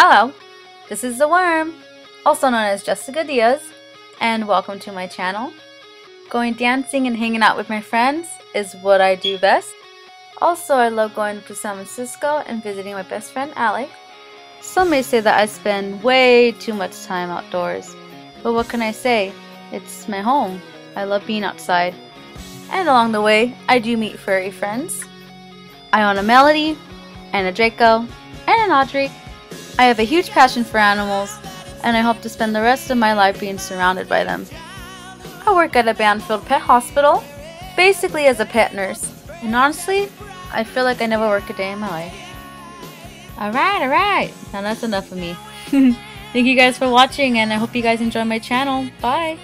Hello, this is The Worm, also known as Jessica Diaz, and welcome to my channel. Going dancing and hanging out with my friends is what I do best. Also, I love going to San Francisco and visiting my best friend Alex. Some may say that I spend way too much time outdoors, but what can I say? It's my home. I love being outside. And along the way, I do meet furry friends. I own a Melody, and a Draco, and an Audrey. I have a huge passion for animals, and I hope to spend the rest of my life being surrounded by them. I work at a Banfield pet hospital, basically as a pet nurse, and honestly, I feel like I never work a day in my life. Alright, alright, now that's enough of me. Thank you guys for watching, and I hope you guys enjoy my channel. Bye!